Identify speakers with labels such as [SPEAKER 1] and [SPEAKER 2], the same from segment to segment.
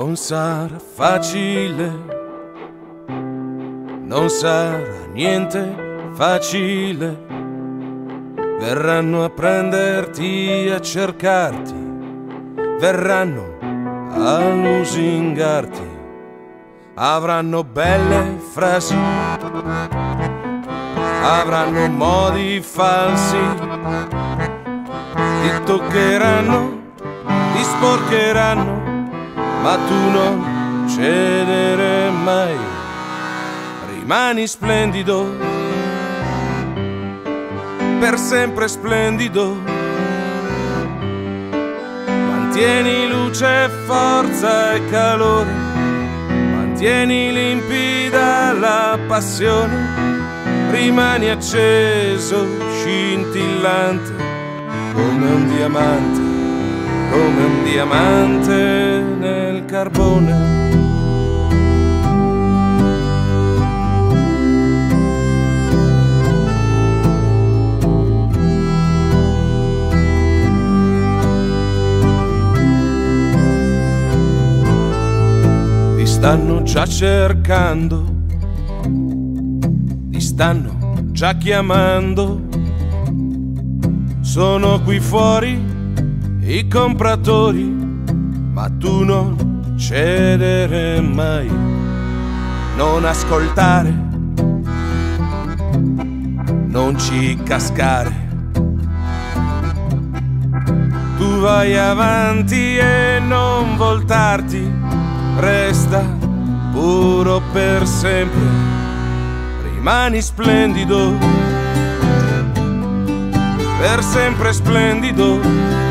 [SPEAKER 1] Non sarà facile, non sarà niente facile. Verranno a prenderti, a cercarti, verranno a lusingarti. Avranno belle frasi, avranno modi falsi, ti toccheranno, ti sporcheranno ma tu non cedere mai, rimani splendido, per sempre splendido, mantieni luce, forza e calore, mantieni limpida la passione, rimani acceso, scintillante, come un diamante come un diamante nel carbone. Ti stanno già cercando, ti stanno già chiamando, sono qui fuori i compratori, ma tu non cedere mai, non ascoltare, non ci cascare. Tu vai avanti e non voltarti, resta puro per sempre, rimani splendido, per sempre splendido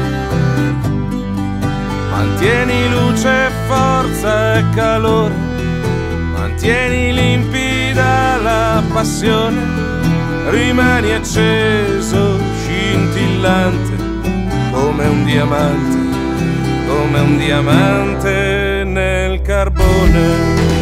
[SPEAKER 1] Mantieni luce, forza e calore, mantieni limpida la passione, rimani acceso, scintillante, come un diamante, come un diamante nel carbone.